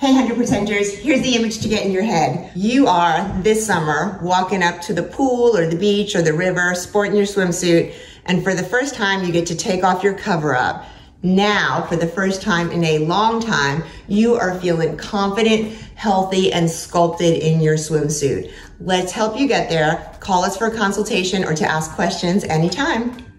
Hey 100%ers, here's the image to get in your head. You are, this summer, walking up to the pool or the beach or the river, sporting your swimsuit, and for the first time you get to take off your cover up. Now, for the first time in a long time, you are feeling confident, healthy, and sculpted in your swimsuit. Let's help you get there. Call us for a consultation or to ask questions anytime.